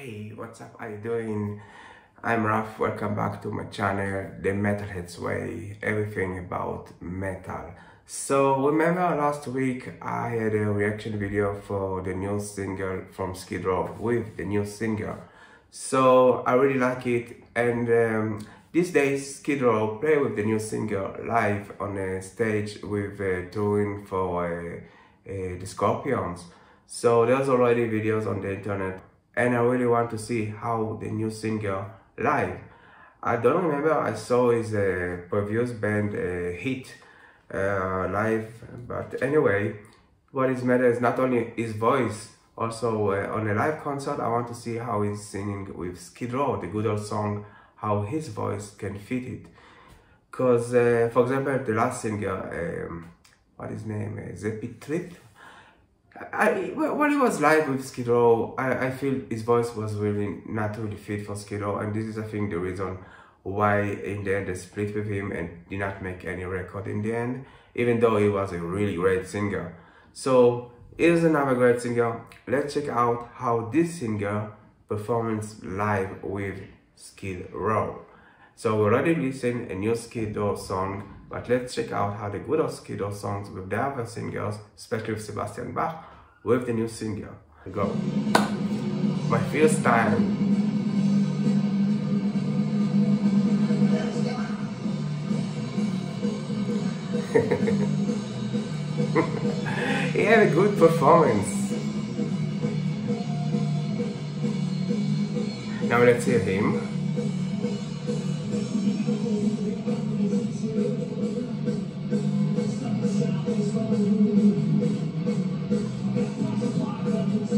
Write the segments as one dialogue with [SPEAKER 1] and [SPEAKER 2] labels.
[SPEAKER 1] Hey, what's up? How you doing? I'm Raf. Welcome back to my channel, The Metalhead's Way. Everything about metal. So remember last week I had a reaction video for the new single from Skid Row with the new singer. So I really like it and um, these days Skid Row play with the new singer live on a stage with uh, touring for uh, uh, the Scorpions. So there's already videos on the internet and I really want to see how the new singer live. I don't remember I saw his uh, previous band uh, hit uh, live, but anyway, what is matter is not only his voice, also uh, on a live concert I want to see how he's singing with Skid Row, the good old song, how his voice can fit it. Cause uh, for example, the last singer, um, what is his name, uh, Trip, I, when he was live with Skid Row, I, I feel his voice was really not really fit for Skid Row, and this is I think the reason why in the end they split with him and did not make any record in the end, even though he was a really great singer. So he here's another great singer. Let's check out how this singer performs live with Skid Row. So we already listened a new Skid Row song, but let's check out how the good old Skid Row songs with the other singers, especially with Sebastian Bach, with the new singer. Go. My first time. he had a good performance. Now let's hear him.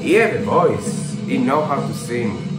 [SPEAKER 1] He had a voice. He know how to sing.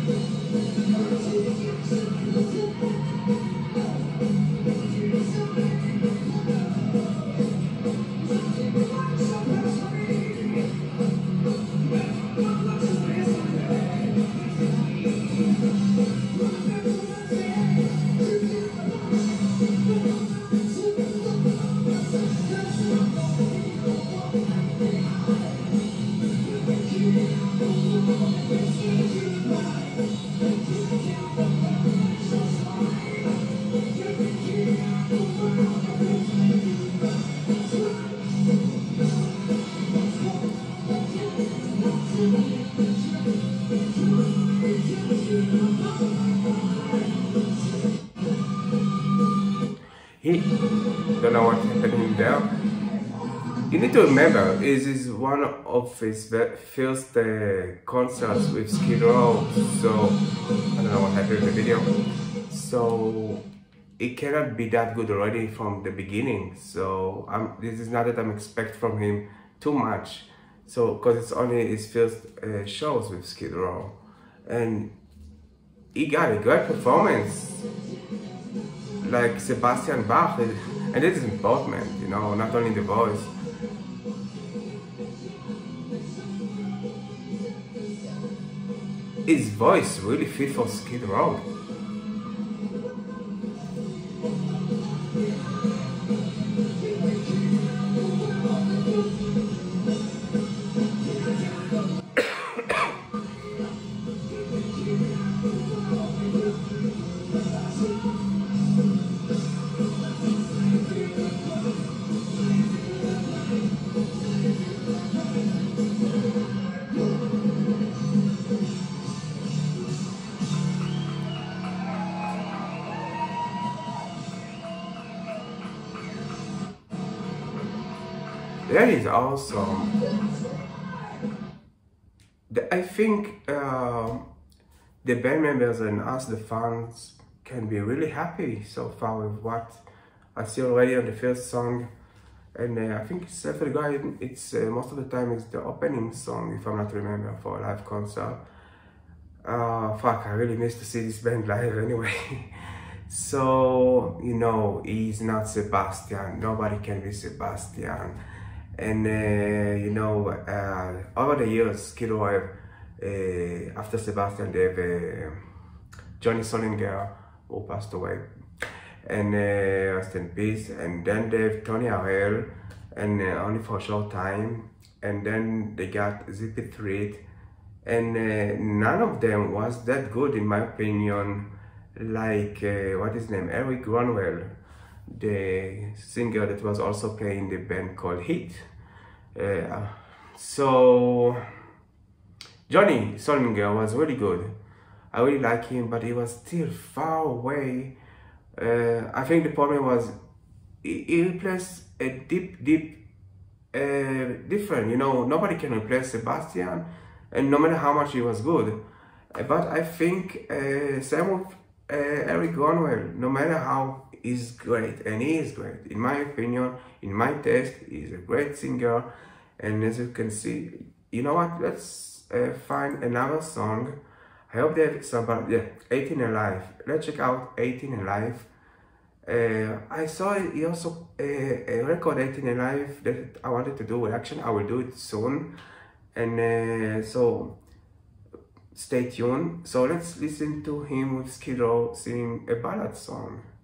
[SPEAKER 1] You need to remember, this is one of his first uh, concerts with Skid Row, so I don't know what happened in the video. So it cannot be that good already from the beginning. So this is not that I'm expect from him too much. So because it's only his first uh, shows with Skid Row, and he got a great performance like Sebastian Bach, and this is important, you know, not only the voice. His voice really fit for Skid Row. That is awesome. I think uh, the band members and us, the fans, can be really happy so far with what I see already on the first song. and uh, I think it's I forgot it's uh, most of the time it's the opening song if I'm not remember for a live concert. Uh, fuck, I really miss to see this band live anyway. so you know, he's not Sebastian. Nobody can be Sebastian. And uh, you know, uh, over the years, Skid Row, uh, after Sebastian, they have uh, Johnny Solinger who passed away and uh, rest in peace. And then they have Tony Harnell, and uh, only for a short time. And then they got Zippy Treat, and uh, none of them was that good in my opinion. Like what is name, Erik Grönwall, the singer that was also playing the band called Heat. Uh, so Johnny Solinger was really good. I really like him, but he was still far away uh, I think the problem was he, replaced a deep, deep, uh, different. You know, nobody can replace Sebastian, and no matter how much he was good. Uh, but I think uh, same with uh, Erik Grönwall. No matter how he's great, and he is great in my opinion, in my taste, he's a great singer. And as you can see, you know what? Let's uh, find another song. I hope they have somebody, yeah, 18 and Life. Let's check out 18 and Life. Uh, I saw he also uh, a record 18 and Life that I wanted to do reaction. I will do it soon. And uh, so stay tuned. So let's listen to him with Skid Row singing a ballad song.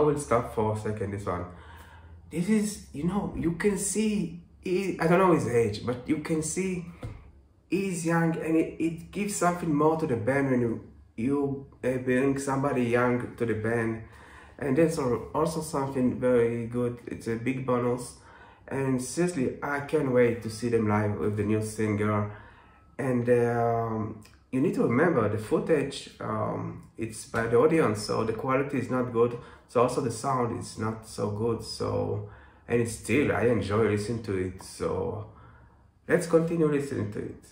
[SPEAKER 1] I will stop for a second this one. This is, you know, you can see, he, I don't know his age, but you can see he's young and it, it gives something more to the band when you, you uh, bring somebody young to the band. And that's also something very good. It's a big bonus. And seriously, I can't wait to see them live with the new singer. And um, you need to remember the footage um, it's by the audience so the quality is not good so also the sound is not so good so and still I enjoy listening to it so let's continue listening to it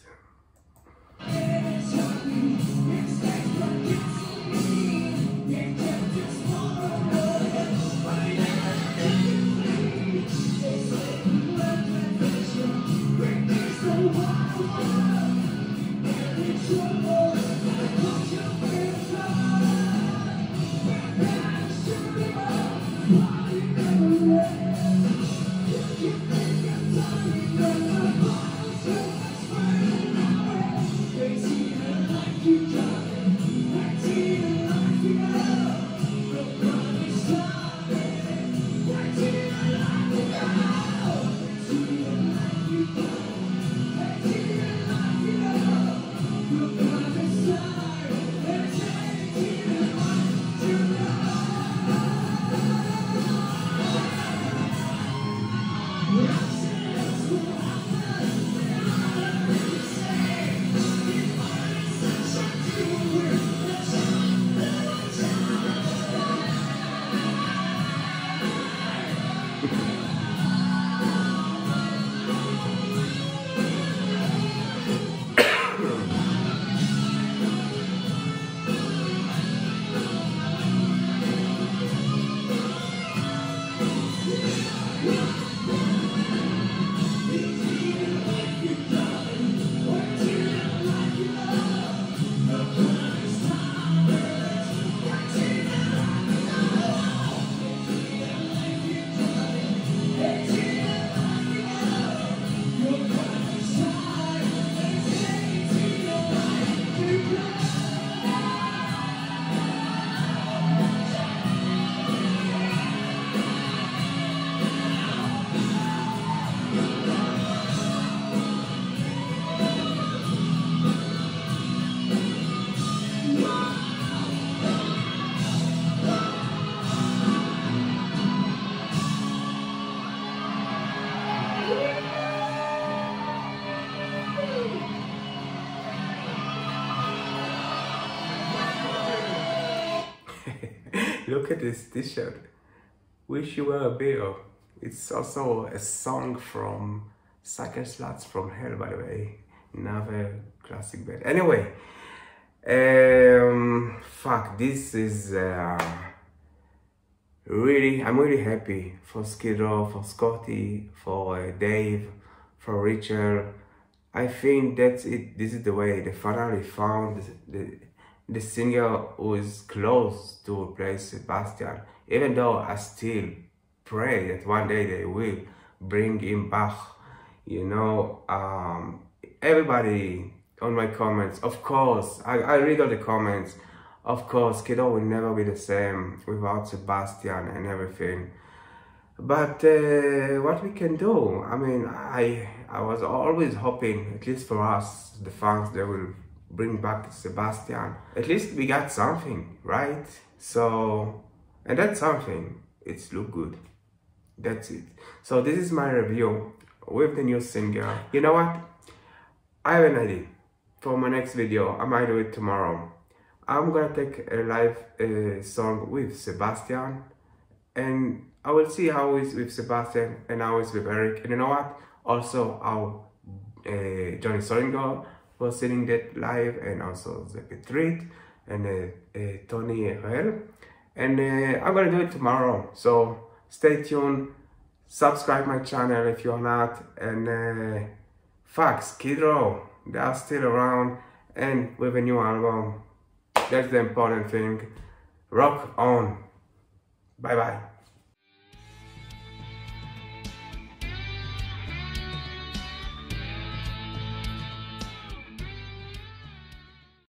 [SPEAKER 1] Look at this t-shirt. Wish you were a bear. It's also a song from Sucker Sluts from Hell, by the way. Another classic band. Anyway, um, fuck, this is uh, really, I'm really happy for Skid Row, for Scotty, for uh, Dave, for Richard. I think that's it. This is the way they finally found the, the, singer who is close to replace Sebastian. Even though I still pray that one day they will bring him back. You know, um, everybody on my comments, of course, I, I read all the comments. Of course, Skid Row will never be the same without Sebastian and everything. But uh, what we can do, I mean, I I was always hoping, at least for us, the fans, they will bring back Sebastian. At least we got something, right? So, and that's something. It's look good. That's it. So this is my review with the new singer. You know what? I have an idea for my next video. I might do it tomorrow. I'm gonna take a live uh, song with Sebastian and I will see how it's with Sebastian and how it's with Eric. And you know what? Also how uh, Johnny Solinger was singing that live and also the Petrit and uh, uh, Tony Harnell. And uh, I'm gonna do it tomorrow. So stay tuned, subscribe my channel if you're not, and uh, fuck, Skid Row, they are still around and with a new album. That's the important thing. Rock on. Bye bye.